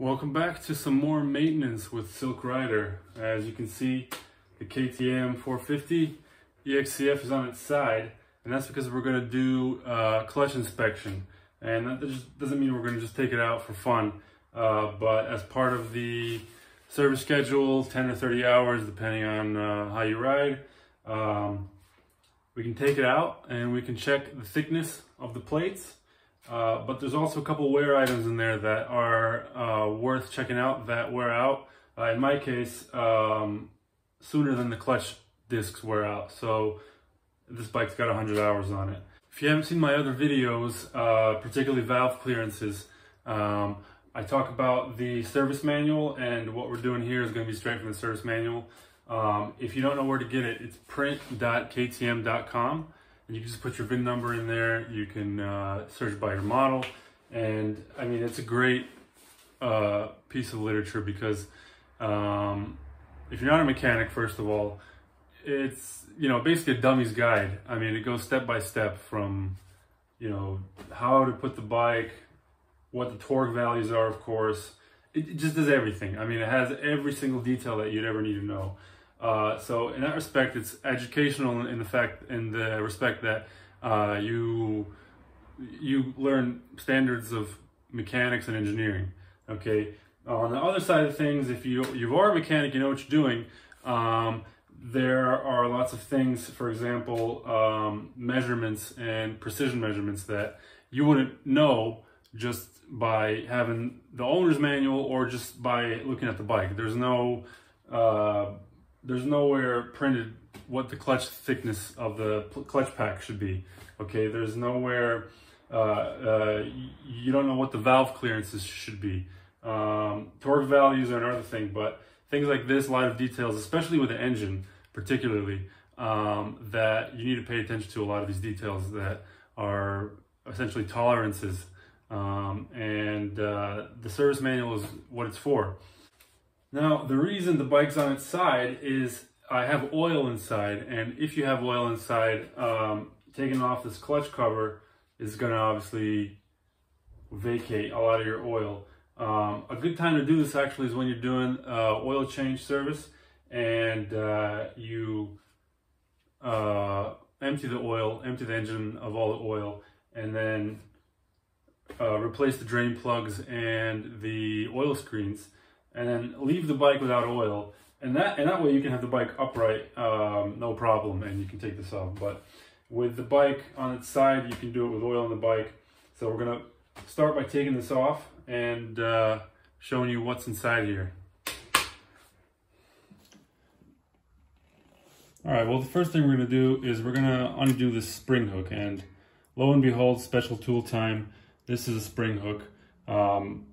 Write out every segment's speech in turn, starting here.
Welcome back to some more maintenance with Silk Rider. As you can see, the KTM 450 EXCF is on its side, and that's because we're going to do uh, clutch inspection. And that just doesn't mean we're going to just take it out for fun, uh, but as part of the service schedule, 10 or 30 hours, depending on uh, how you ride, um, we can take it out and we can check the thickness of the plates uh, but there's also a couple wear items in there that are uh, worth checking out that wear out. Uh, in my case, um, sooner than the clutch discs wear out. So this bike's got 100 hours on it. If you haven't seen my other videos, uh, particularly valve clearances, um, I talk about the service manual and what we're doing here is going to be straight from the service manual. Um, if you don't know where to get it, it's print.ktm.com you can just put your VIN number in there. You can uh, search by your model. And I mean, it's a great uh, piece of literature because um, if you're not a mechanic, first of all, it's, you know, basically a dummy's guide. I mean, it goes step by step from, you know, how to put the bike, what the torque values are, of course. It, it just does everything. I mean, it has every single detail that you'd ever need to know. Uh, so in that respect, it's educational in the fact, in the respect that uh, you you learn standards of mechanics and engineering. Okay. On the other side of things, if you you are a mechanic, you know what you're doing. Um, there are lots of things, for example, um, measurements and precision measurements that you wouldn't know just by having the owner's manual or just by looking at the bike. There's no uh, there's nowhere printed what the clutch thickness of the clutch pack should be. Okay, there's nowhere, uh, uh, you don't know what the valve clearances should be. Um, torque values are another thing, but things like this, a lot of details, especially with the engine particularly, um, that you need to pay attention to a lot of these details that are essentially tolerances. Um, and uh, the service manual is what it's for. Now, the reason the bike's on its side is I have oil inside, and if you have oil inside, um, taking off this clutch cover is going to obviously vacate a lot of your oil. Um, a good time to do this actually is when you're doing uh, oil change service and uh, you uh, empty the oil, empty the engine of all the oil, and then uh, replace the drain plugs and the oil screens and then leave the bike without oil. And that and that way you can have the bike upright, um, no problem, and you can take this off. But with the bike on its side, you can do it with oil on the bike. So we're gonna start by taking this off and uh, showing you what's inside here. All right, well, the first thing we're gonna do is we're gonna undo this spring hook and lo and behold, special tool time. This is a spring hook. Um,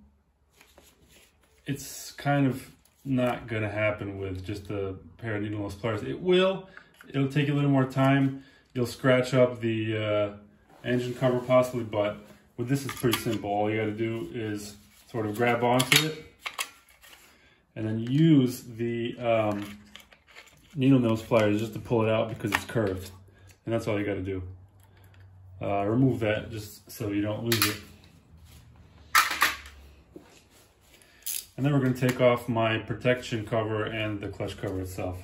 it's kind of not going to happen with just a pair of needle nose pliers. It will. It'll take a little more time. You'll scratch up the uh, engine cover possibly, but with this it's pretty simple. All you got to do is sort of grab onto it and then use the um, needle nose pliers just to pull it out because it's curved. And that's all you got to do. Uh, remove that just so you don't lose it. And then we're going to take off my protection cover and the clutch cover itself.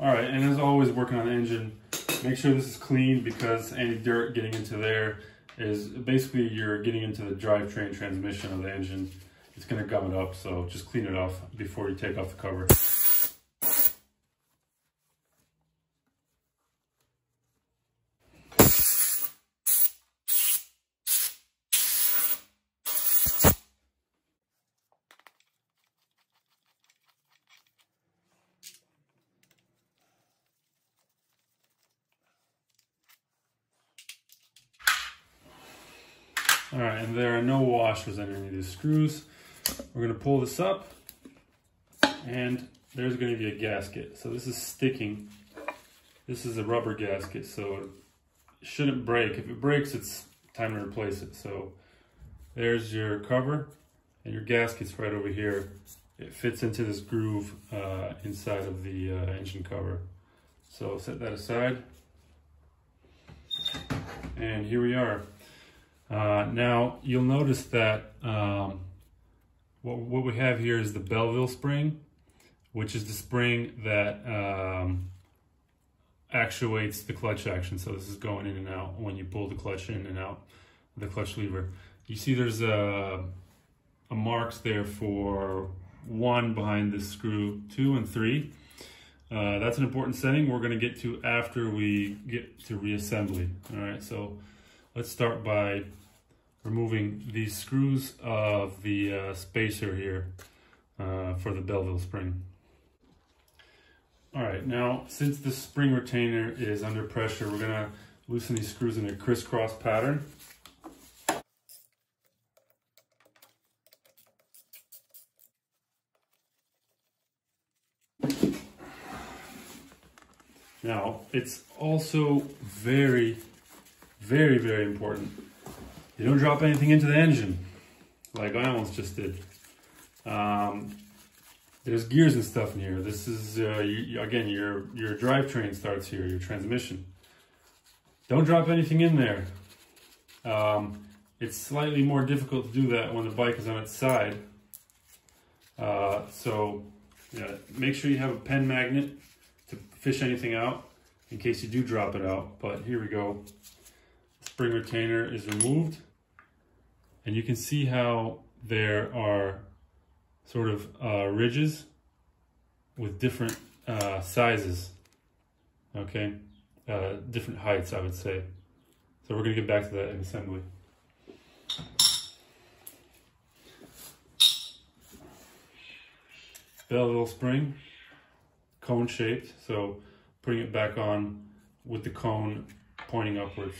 All right, and as always working on the engine, make sure this is clean because any dirt getting into there is basically you're getting into the drivetrain transmission of the engine. It's gonna gum it up, so just clean it off before you take off the cover. All right, and there are no washers underneath these screws. We're gonna pull this up and there's gonna be a gasket. So this is sticking. This is a rubber gasket, so it shouldn't break. If it breaks, it's time to replace it. So there's your cover and your gasket's right over here. It fits into this groove uh, inside of the uh, engine cover. So set that aside. and here we are. Uh, now you'll notice that um, what, what we have here is the Belleville spring, which is the spring that um, actuates the clutch action. So this is going in and out when you pull the clutch in and out the clutch lever. You see there's a, a marks there for one behind the screw two and three. Uh, that's an important setting we're going to get to after we get to reassembly. All right, so let's start by removing these screws of the uh, spacer here uh, for the Belleville spring. All right, now since the spring retainer is under pressure, we're to loosen these screws in a crisscross pattern. Now, it's also very, very, very important. Don't drop anything into the engine, like I almost just did. Um, there's gears and stuff in here. This is, uh, you, again, your, your drivetrain starts here, your transmission. Don't drop anything in there. Um, it's slightly more difficult to do that when the bike is on its side. Uh, so yeah, make sure you have a pen magnet to fish anything out in case you do drop it out. But here we go. Spring retainer is removed. And you can see how there are sort of uh, ridges with different uh, sizes. Okay, uh, different heights, I would say. So we're gonna get back to that in assembly. Belleville spring, cone shaped. So putting it back on with the cone pointing upwards.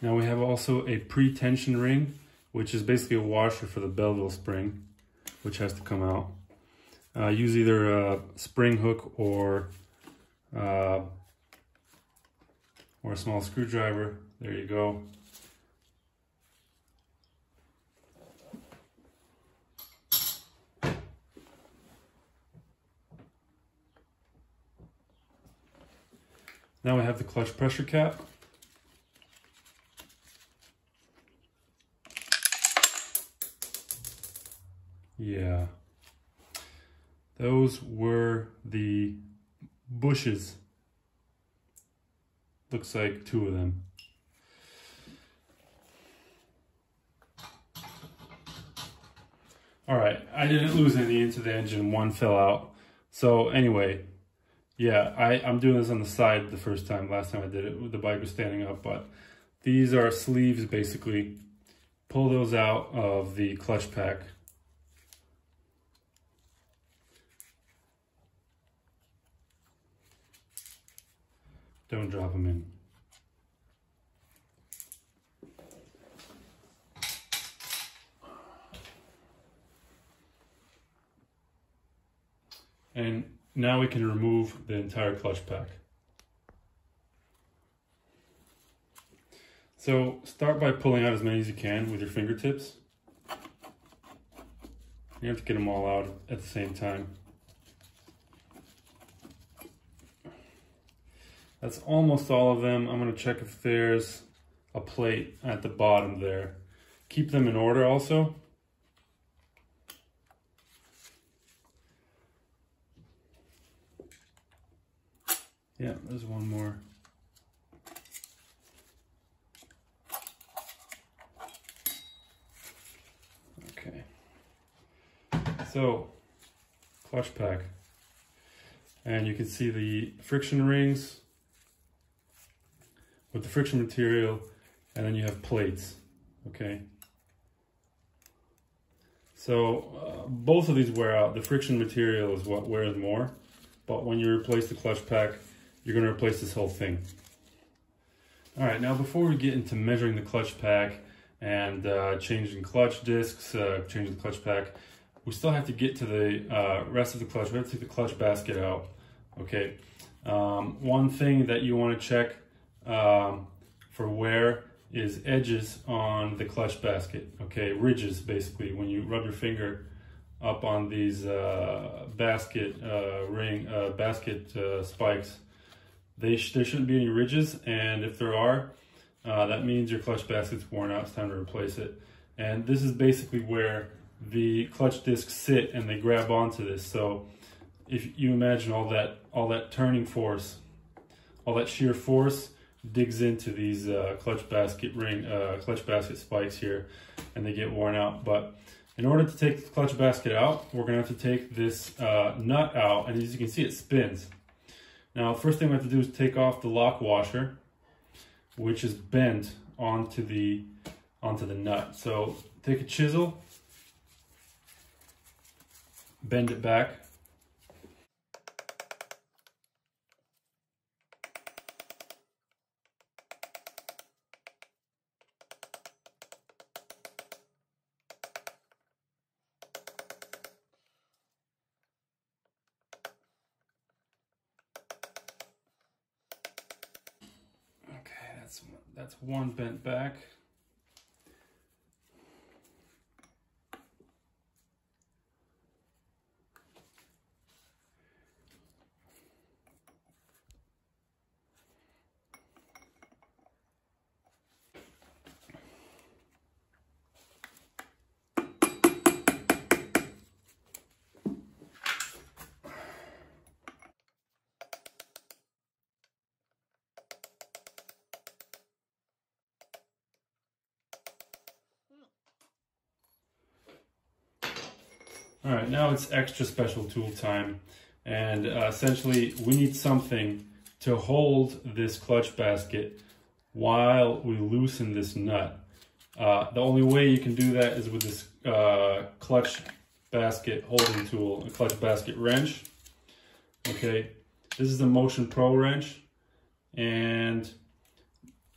Now we have also a pre-tension ring, which is basically a washer for the Belleville spring, which has to come out. Uh, use either a spring hook or uh, or a small screwdriver. There you go. Now we have the clutch pressure cap. Yeah. Those were the bushes. Looks like two of them. All right, I didn't lose any into the engine, one fell out. So anyway, yeah, I, I'm doing this on the side the first time. Last time I did it, the bike was standing up, but these are sleeves basically. Pull those out of the clutch pack. Don't drop them in. And now we can remove the entire clutch pack. So start by pulling out as many as you can with your fingertips. You have to get them all out at the same time. That's almost all of them. I'm gonna check if there's a plate at the bottom there. Keep them in order also. Yeah, there's one more. Okay. So, clutch pack. And you can see the friction rings with the friction material, and then you have plates, okay? So uh, both of these wear out. The friction material is what wears more, but when you replace the clutch pack, you're gonna replace this whole thing. All right, now before we get into measuring the clutch pack and uh, changing clutch discs, uh, changing the clutch pack, we still have to get to the uh, rest of the clutch. We have to take the clutch basket out, okay? Um, one thing that you wanna check um, for wear is edges on the clutch basket, okay? Ridges, basically, when you rub your finger up on these uh, basket uh, ring, uh, basket uh, spikes, they sh there shouldn't be any ridges, and if there are, uh, that means your clutch basket's worn out. It's time to replace it. And this is basically where the clutch discs sit and they grab onto this. So if you imagine all that all that turning force, all that shear force digs into these uh, clutch basket ring, uh, clutch basket spikes here, and they get worn out. But in order to take the clutch basket out, we're gonna have to take this uh, nut out, and as you can see, it spins. Now, first thing we have to do is take off the lock washer, which is bent onto the onto the nut. So take a chisel, bend it back, All right, now it's extra special tool time. And uh, essentially we need something to hold this clutch basket while we loosen this nut. Uh, the only way you can do that is with this uh, clutch basket holding tool, a clutch basket wrench. Okay, this is the Motion Pro wrench and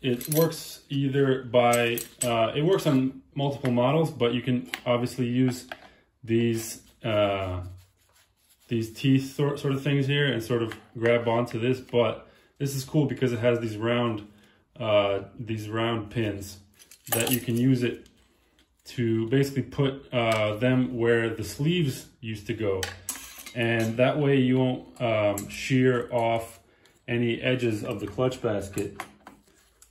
it works either by, uh, it works on multiple models, but you can obviously use these uh, these teeth sort, sort of things here and sort of grab onto this, but this is cool because it has these round uh, these round pins that you can use it to basically put uh, them where the sleeves used to go. And that way you won't um, shear off any edges of the clutch basket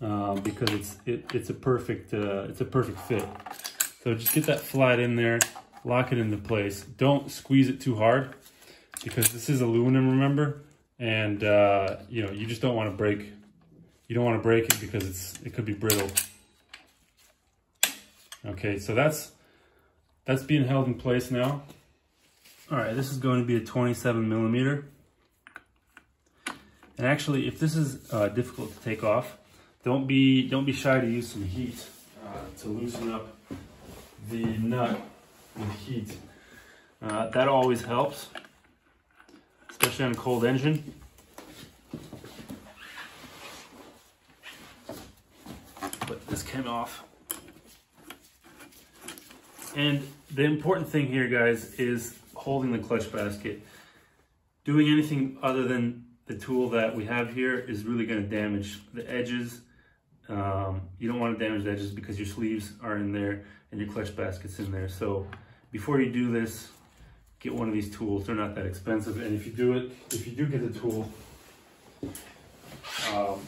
um, because it's it, it's a perfect uh, it's a perfect fit. So just get that flat in there lock it into place. Don't squeeze it too hard because this is aluminum, remember? And, uh, you know, you just don't want to break, you don't want to break it because it's it could be brittle. Okay, so that's, that's being held in place now. All right, this is going to be a 27 millimeter. And actually, if this is uh, difficult to take off, don't be don't be shy to use some heat uh, to loosen up the nut and heat. Uh, that always helps, especially on a cold engine. But this came off. And the important thing here, guys, is holding the clutch basket. Doing anything other than the tool that we have here is really going to damage the edges. Um, you don't want to damage the edges because your sleeves are in there and your clutch basket's in there. So before you do this, get one of these tools. They're not that expensive. And if you do it, if you do get the tool, um,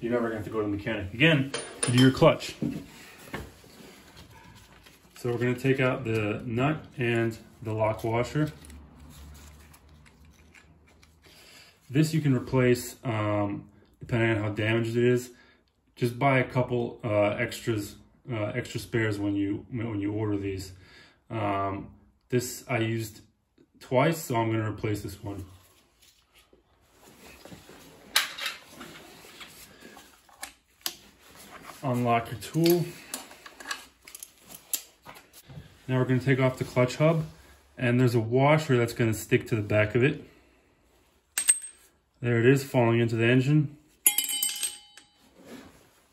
you're never gonna have to go to the mechanic again to do your clutch. So we're gonna take out the nut and the lock washer. This you can replace um, depending on how damaged it is. Just buy a couple uh, extras, uh, extra spares when you when you order these. Um, this I used twice, so I'm going to replace this one. Unlock your tool. Now we're going to take off the clutch hub and there's a washer that's going to stick to the back of it. There it is falling into the engine.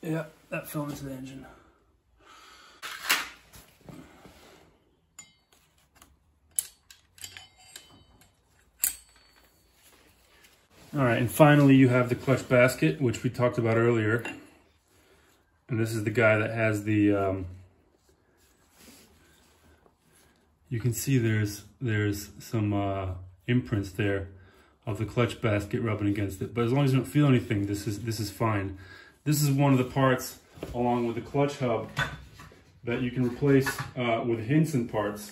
Yeah, that fell into the engine. All right, and finally you have the clutch basket, which we talked about earlier. And this is the guy that has the, um, you can see there's there's some uh, imprints there of the clutch basket rubbing against it. But as long as you don't feel anything, this is this is fine. This is one of the parts along with the clutch hub that you can replace uh, with Hinson parts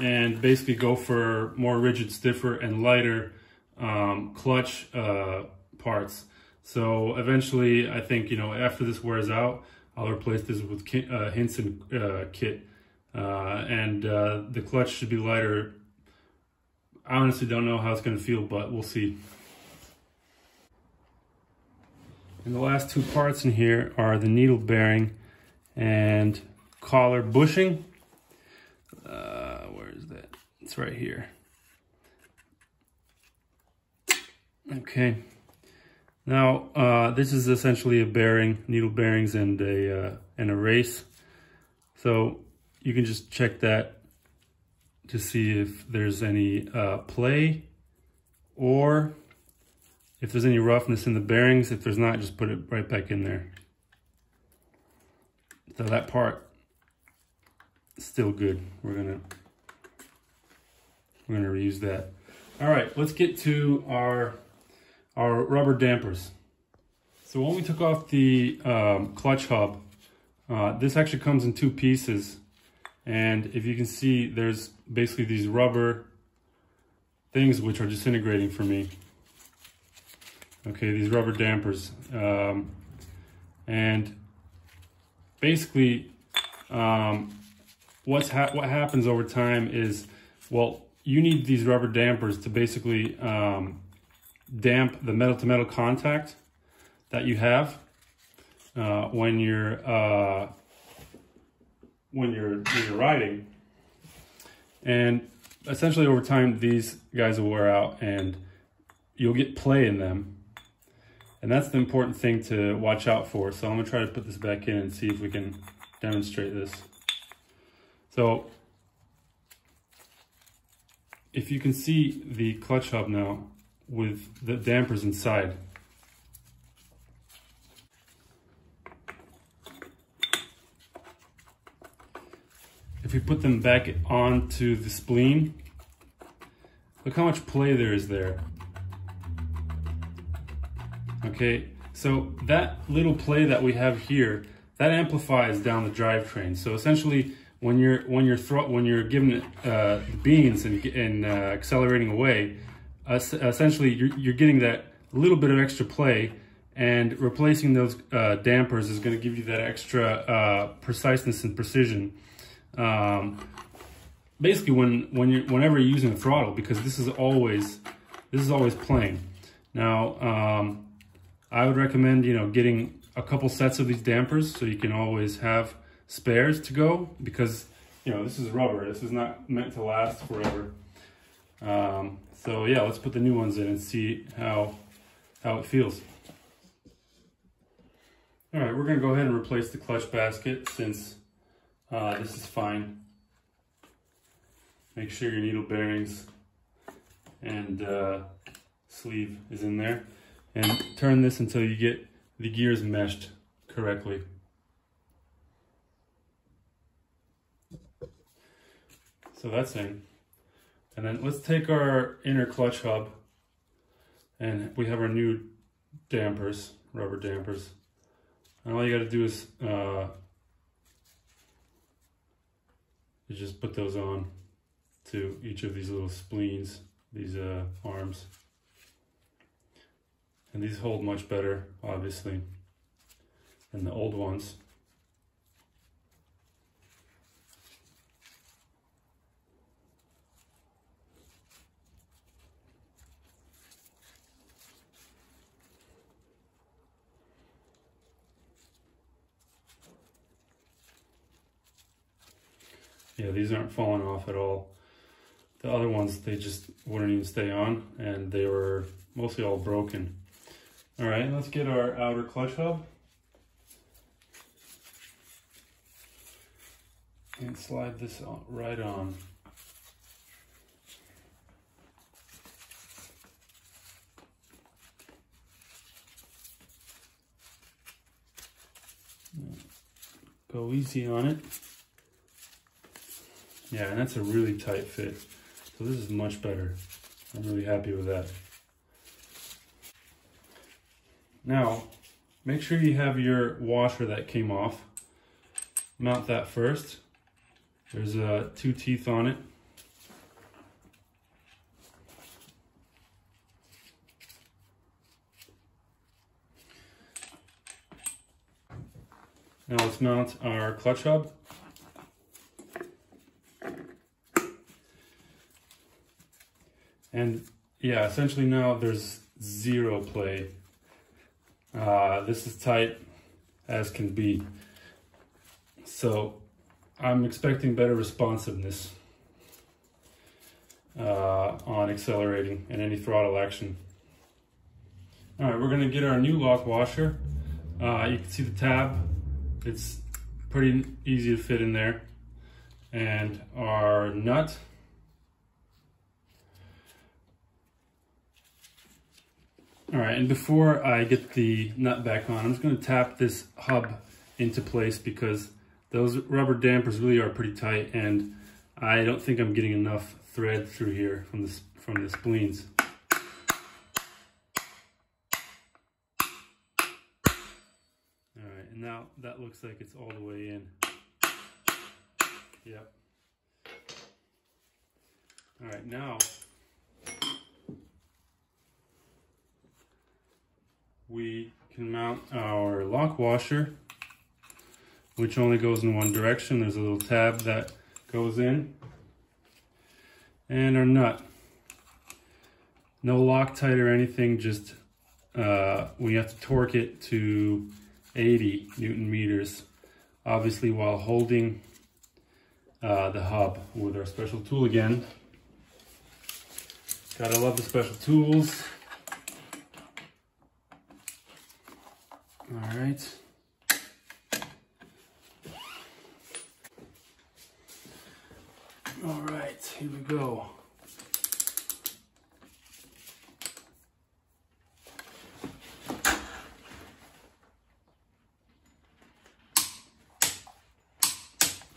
and basically go for more rigid, stiffer, and lighter um, clutch uh, parts. So eventually, I think, you know, after this wears out, I'll replace this with uh, Hinson uh, kit. Uh, and uh, the clutch should be lighter. I honestly don't know how it's going to feel, but we'll see. And the last two parts in here are the needle bearing and collar bushing. Uh, where is that? It's right here. Okay. Now, uh, this is essentially a bearing, needle bearings and a, uh, and a race. So you can just check that to see if there's any uh, play or if there's any roughness in the bearings. If there's not, just put it right back in there. So that part still good. We're gonna we're gonna reuse that. All right, let's get to our our rubber dampers. So when we took off the um, clutch hub, uh, this actually comes in two pieces. And if you can see, there's basically these rubber things which are disintegrating for me. Okay, these rubber dampers. Um, and basically, um, what's ha what happens over time is, well, you need these rubber dampers to basically um, damp the metal to metal contact that you have uh, when you're uh, when you're when you're riding, and essentially over time these guys will wear out and you'll get play in them. And that's the important thing to watch out for. So I'm gonna try to put this back in and see if we can demonstrate this. So if you can see the clutch hub now with the dampers inside. If we put them back onto the spleen, look how much play there is there. Okay, so that little play that we have here, that amplifies down the drivetrain. So essentially, when you're when you're when you're giving it uh, beans and, and uh, accelerating away, essentially you're, you're getting that little bit of extra play and replacing those uh, dampers is going to give you that extra uh, preciseness and precision. Um, basically, when when you're whenever you're using a throttle, because this is always this is always playing. Now, um, I would recommend you know getting a couple sets of these dampers so you can always have spares to go because you know this is rubber. This is not meant to last forever. Um, so yeah, let's put the new ones in and see how, how it feels. All right, we're gonna go ahead and replace the clutch basket since uh, this is fine. Make sure your needle bearings and uh, sleeve is in there. And turn this until you get the gears meshed correctly. So that's in. And then let's take our inner clutch hub and we have our new dampers, rubber dampers. And all you gotta do is, uh, is just put those on to each of these little spleens, these uh, arms. And these hold much better, obviously, than the old ones. Yeah, these aren't falling off at all. The other ones, they just wouldn't even stay on and they were mostly all broken. All right, let's get our outer clutch hub. And slide this right on. Go easy on it. Yeah, and that's a really tight fit. So this is much better. I'm really happy with that. Now, make sure you have your washer that came off. Mount that first. There's uh, two teeth on it. Now let's mount our clutch hub. And yeah, essentially now there's zero play. Uh, this is tight as can be. So I'm expecting better responsiveness uh, on accelerating and any throttle action. All right, we're gonna get our new lock washer. Uh, you can see the tab. It's pretty easy to fit in there. And our nut All right, and before I get the nut back on, I'm just gonna tap this hub into place because those rubber dampers really are pretty tight and I don't think I'm getting enough thread through here from the, from the spleens. All right, and now that looks like it's all the way in. Yep. All right, now we can mount our lock washer, which only goes in one direction. There's a little tab that goes in. And our nut. No Loctite or anything, just uh, we have to torque it to 80 Newton meters. Obviously while holding uh, the hub with our special tool again. Gotta love the special tools. All right. All right, here we go.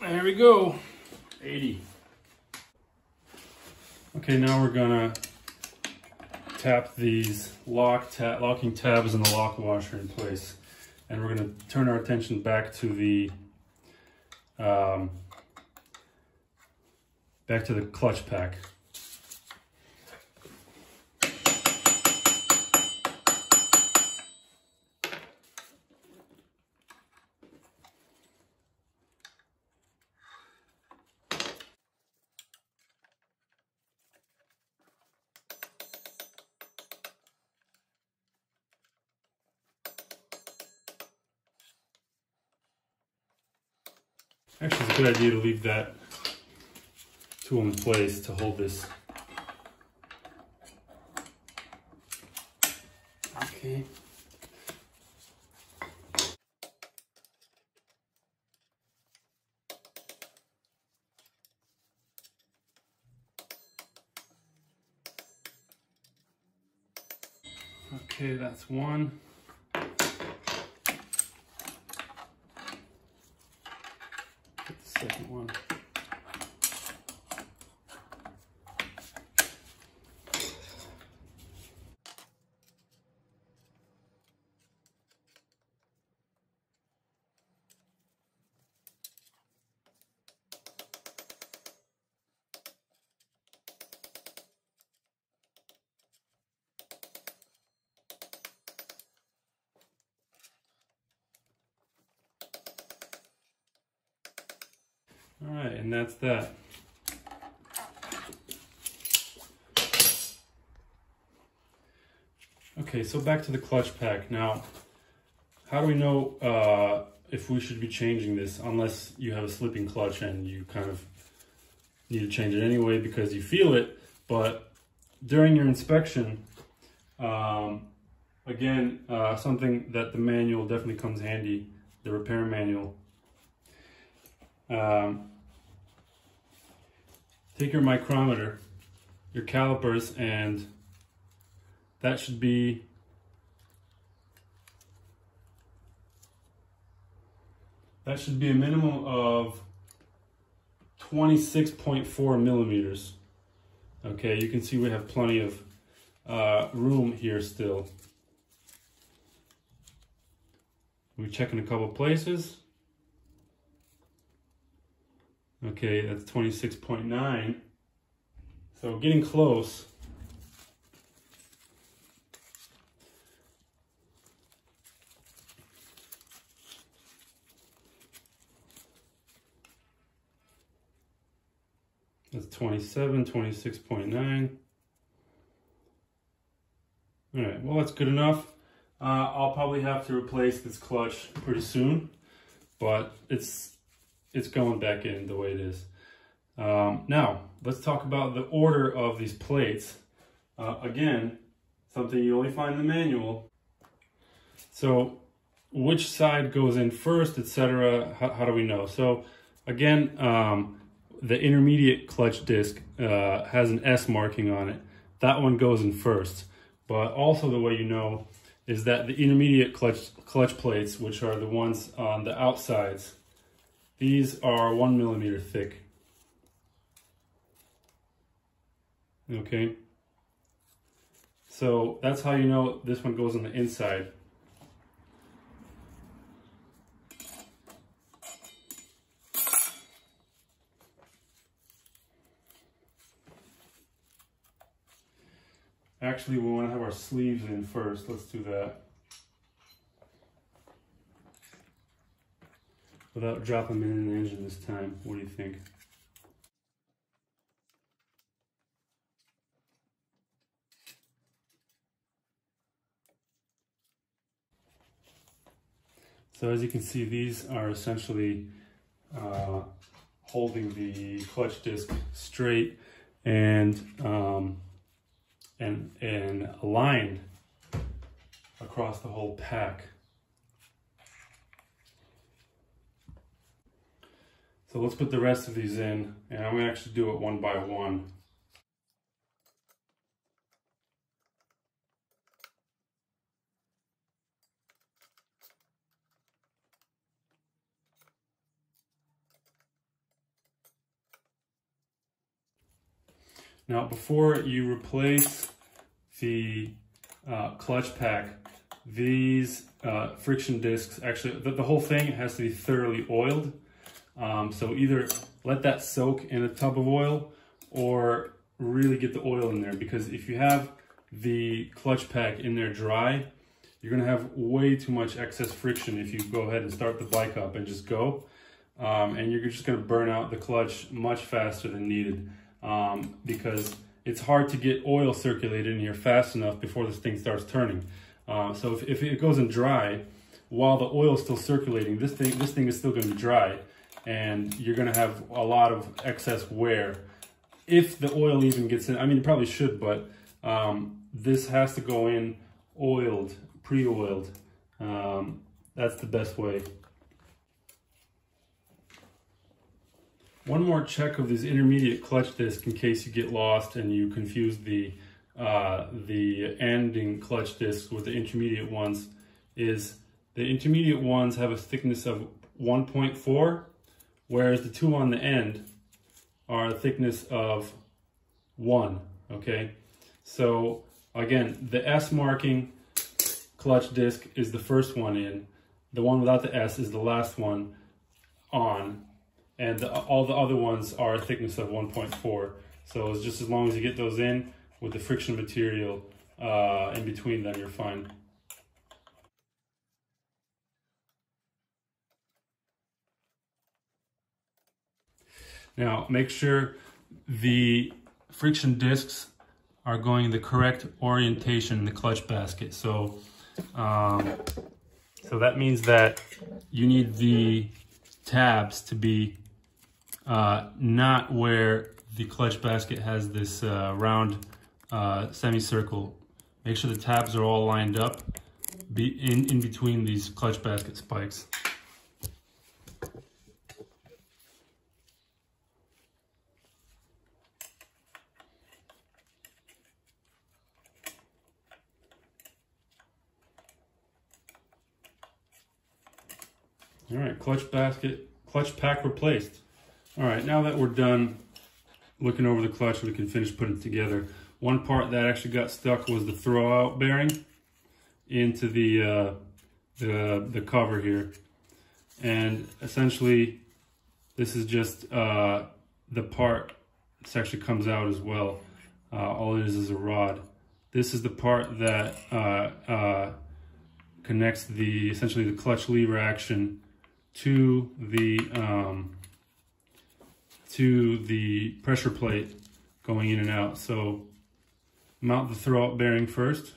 There we go, 80. Okay, now we're gonna tap these lock ta locking tabs in the lock washer in place and we're going to turn our attention back to the um, back to the clutch pack. Good idea to leave that tool in place to hold this. Okay. Okay, that's one. second one. All right, and that's that. Okay, so back to the clutch pack. Now, how do we know uh, if we should be changing this unless you have a slipping clutch and you kind of need to change it anyway because you feel it, but during your inspection, um, again, uh, something that the manual definitely comes handy, the repair manual. Um, take your micrometer, your calipers, and that should be that should be a minimum of 26.4 millimeters. Okay, you can see we have plenty of uh, room here still. We're checking a couple places. Okay, that's 26.9. So getting close. That's 27, 26.9. All right, well, that's good enough. Uh, I'll probably have to replace this clutch pretty soon, but it's it's going back in the way it is. Um, now, let's talk about the order of these plates. Uh, again, something you only find in the manual. So, which side goes in first, etc. How, how, do we know? So, again, um, the intermediate clutch disc uh, has an S marking on it. That one goes in first. But also the way you know is that the intermediate clutch, clutch plates, which are the ones on the outsides, these are one millimeter thick. Okay. So that's how you know this one goes on the inside. Actually, we want to have our sleeves in first. Let's do that. Without dropping in the engine this time. What do you think? So as you can see, these are essentially uh, holding the clutch disc straight and um, and, and aligned across the whole pack. So let's put the rest of these in and I'm gonna actually do it one by one. Now, before you replace the uh, clutch pack, these uh, friction discs, actually, the, the, whole thing has to be thoroughly oiled. Um, so either let that soak in a tub of oil or really get the oil in there because if you have the clutch pack in there dry, you're gonna have way too much excess friction if you go ahead and start the bike up and just go. Um, and you're just gonna burn out the clutch much faster than needed um, because it's hard to get oil circulated in here fast enough before this thing starts turning. Uh, so if, if it goes in dry, while the oil is still circulating, this thing, this thing is still gonna be dry and you're gonna have a lot of excess wear. If the oil even gets in, I mean, it probably should, but um, this has to go in oiled, pre-oiled. Um, that's the best way. One more check of these intermediate clutch discs in case you get lost and you confuse the uh, the ending clutch discs with the intermediate ones is the intermediate ones have a thickness of 1.4 whereas the two on the end are a thickness of 1 okay so again the S marking clutch disc is the first one in the one without the S is the last one on and the, all the other ones are a thickness of 1.4. So it's just as long as you get those in with the friction material uh, in between them, you're fine. Now, make sure the friction discs are going the correct orientation in the clutch basket. So, um, so that means that you need the tabs to be uh, not where the clutch basket has this uh, round uh, semicircle. Make sure the tabs are all lined up be in, in between these clutch basket spikes. All right, clutch basket, clutch pack replaced. All right, now that we're done looking over the clutch, we can finish putting it together. One part that actually got stuck was the throwout bearing into the, uh, the, the cover here. And essentially, this is just uh, the part this actually comes out as well. Uh, all it is is a rod. This is the part that uh, uh, connects the essentially the clutch lever action to the um, to the pressure plate going in and out. So mount the throwout bearing first.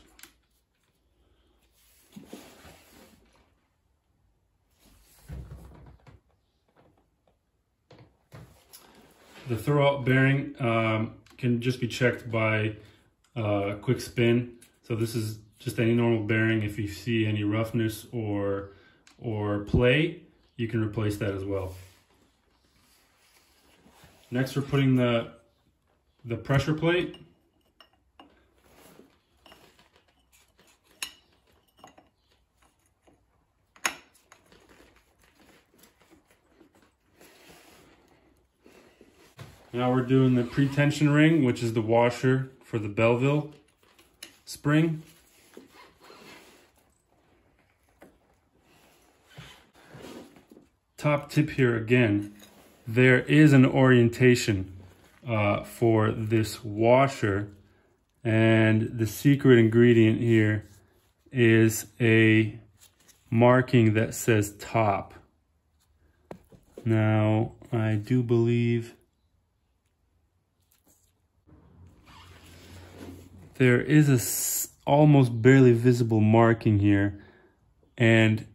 The throwout bearing um, can just be checked by uh, quick spin. So this is just any normal bearing. If you see any roughness or, or play, you can replace that as well. Next, we're putting the, the pressure plate. Now we're doing the pre-tension ring, which is the washer for the Belleville spring. Top tip here again, there is an orientation uh, for this washer and the secret ingredient here is a marking that says top. Now, I do believe there is a almost barely visible marking here and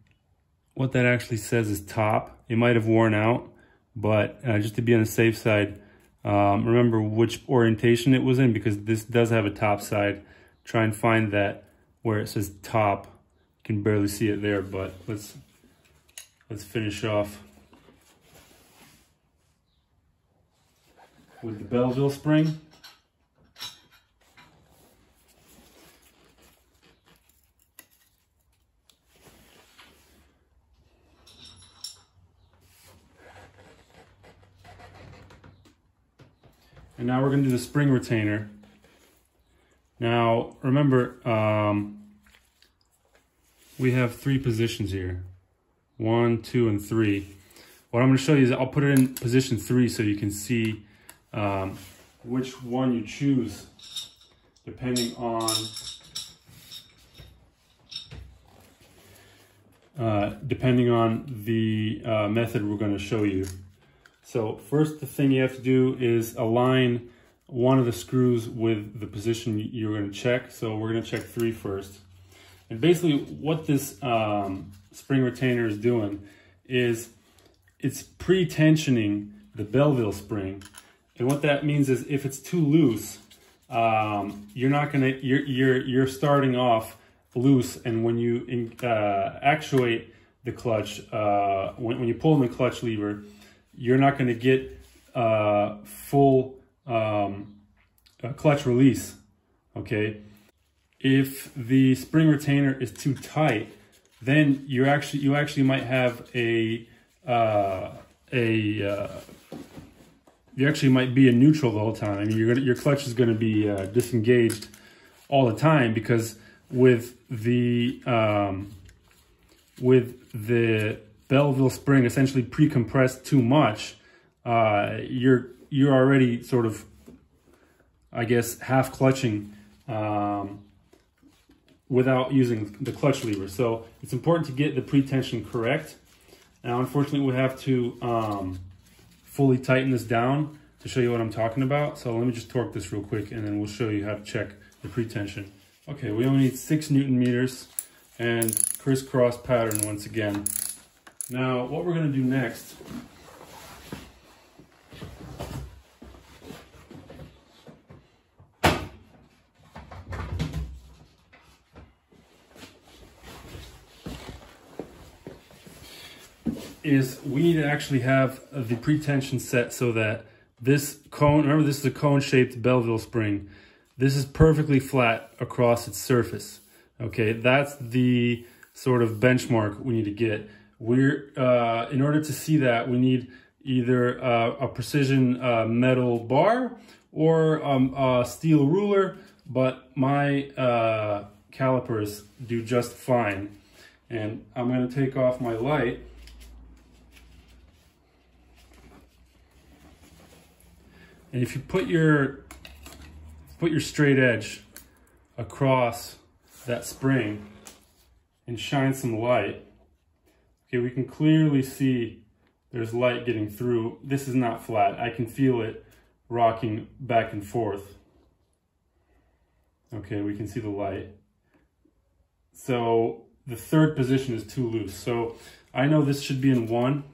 what that actually says is top. It might have worn out but uh, just to be on the safe side um, remember which orientation it was in because this does have a top side. Try and find that where it says top. You can barely see it there but let's let's finish off with the Belleville spring And now we're going to do the spring retainer. Now, remember, um, we have three positions here. One, two, and three. What I'm to show you is I'll put it in position three so you can see um, which one you choose depending on uh, depending on the uh, method we're going to show you. So first the thing you have to do is align one of the screws with the position you're going to check. So we're going to check three first. And basically what this um, spring retainer is doing is it's pre-tensioning the Belleville spring. And what that means is if it's too loose, um, you're not gonna, you're, you're, you're starting off loose. And when you uh, actuate the clutch, uh, when, when you pull in the clutch lever, you're not going to get uh, full um, uh, clutch release, okay? If the spring retainer is too tight, then you actually you actually might have a uh, a uh, you actually might be in neutral the whole time. I mean, you're gonna, your clutch is going to be uh, disengaged all the time because with the um, with the Belleville spring essentially pre-compressed too much, uh, you're you're already sort of, I guess, half clutching um, without using the clutch lever. So it's important to get the pre-tension correct. Now, unfortunately, we have to um, fully tighten this down to show you what I'm talking about. So let me just torque this real quick and then we'll show you how to check the pre-tension. Okay, we only need six Newton meters and crisscross pattern once again. Now, what we're going to do next is we need to actually have the pretension set so that this cone, remember this is a cone-shaped Belleville spring, this is perfectly flat across its surface. Okay, that's the sort of benchmark we need to get we're uh, in order to see that we need either uh, a precision uh, metal bar or um, a steel ruler, but my uh, calipers do just fine. And I'm gonna take off my light. And if you put your put your straight edge across that spring and shine some light, okay, we can clearly see there's light getting through. This is not flat. I can feel it rocking back and forth. Okay, we can see the light. So the third position is too loose. So I know this should be in one.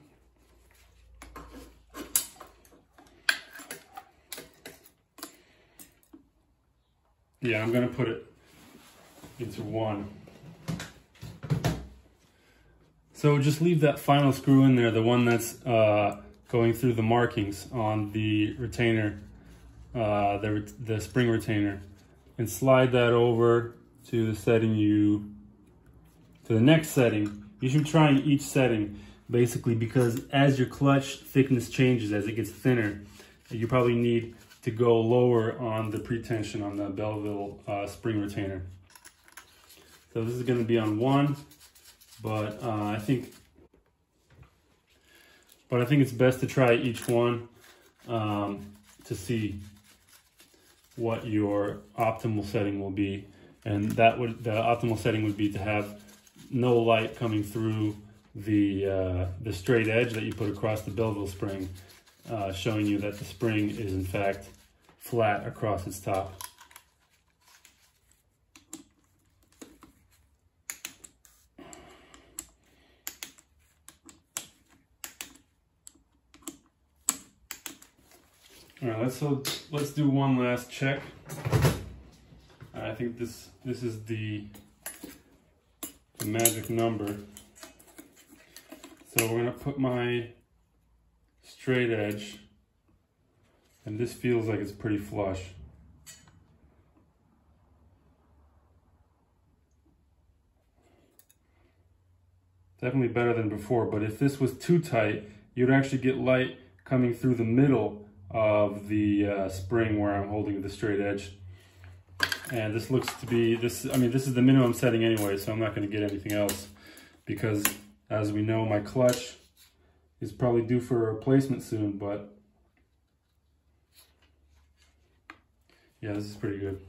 Yeah, I'm gonna put it into one. So just leave that final screw in there, the one that's uh, going through the markings on the retainer, uh, the, the spring retainer, and slide that over to the setting you, to the next setting. You should be trying each setting basically because as your clutch thickness changes, as it gets thinner, you probably need to go lower on the pretension on the Belleville uh, spring retainer. So this is going to be on one, but uh, I think but I think it's best to try each one um, to see what your optimal setting will be. And that would the optimal setting would be to have no light coming through the uh, the straight edge that you put across the Belleville spring, uh, showing you that the spring is in fact flat across its top. All so let's do one last check. I think this this is the the magic number. So we're gonna put my straight edge, and this feels like it's pretty flush. Definitely better than before, but if this was too tight, you'd actually get light coming through the middle of the uh, spring where I'm holding the straight edge. And this looks to be, this. I mean, this is the minimum setting anyway, so I'm not going to get anything else because as we know, my clutch is probably due for a replacement soon, but yeah, this is pretty good.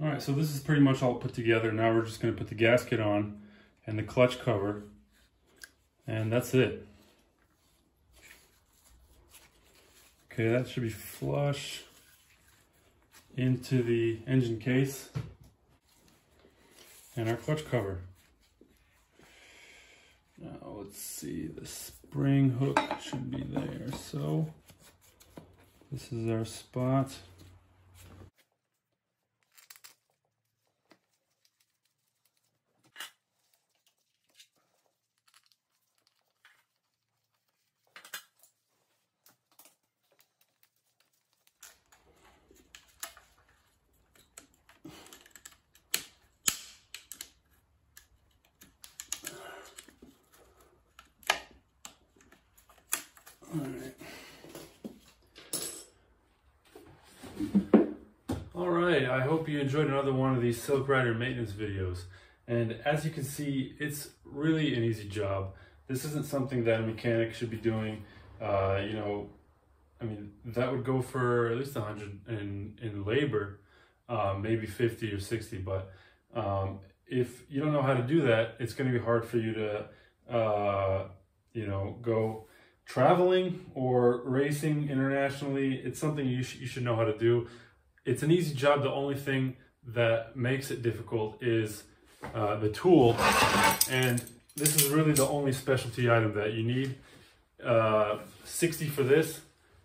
All right, so this is pretty much all put together. Now we're just gonna put the gasket on and the clutch cover, and that's it. Okay, that should be flush into the engine case and our clutch cover. Now let's see, the spring hook should be there. So this is our spot. All right. All right, I hope you enjoyed another one of these Silk Rider maintenance videos. And as you can see, it's really an easy job. This isn't something that a mechanic should be doing. Uh, you know, I mean, that would go for at least 100 in, in labor, uh, maybe 50 or 60. But um, if you don't know how to do that, it's going to be hard for you to, uh, you know, go traveling or racing internationally, it's something you, sh you should know how to do. It's an easy job. The only thing that makes it difficult is uh, the tool. And this is really the only specialty item that you need. Uh, 60 for this,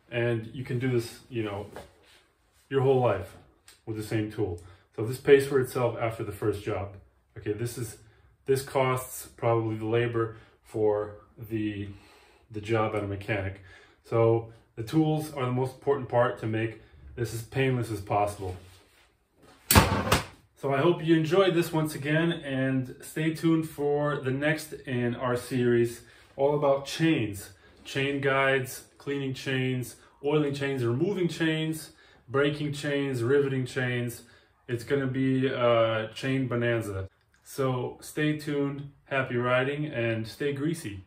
and you can do this, you know, your whole life with the same tool. So this pays for itself after the first job. Okay, this is this costs probably the labor for the the job at a mechanic. So the tools are the most important part to make this as painless as possible. So I hope you enjoyed this once again and stay tuned for the next in our series all about chains, chain guides, cleaning chains, oiling chains, removing chains, breaking chains, riveting chains. It's going to be a chain bonanza. So stay tuned, happy riding, and stay greasy.